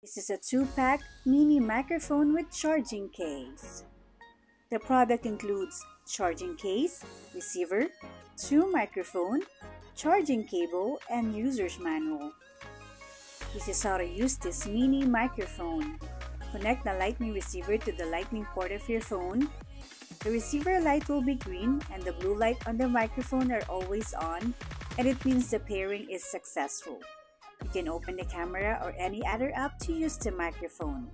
This is a two-pack mini microphone with charging case. The product includes charging case, receiver, two microphone, charging cable, and user's manual. This is how to use this mini microphone. Connect the lightning receiver to the lightning port of your phone. The receiver light will be green and the blue light on the microphone are always on and it means the pairing is successful. You can open the camera or any other app to use the microphone.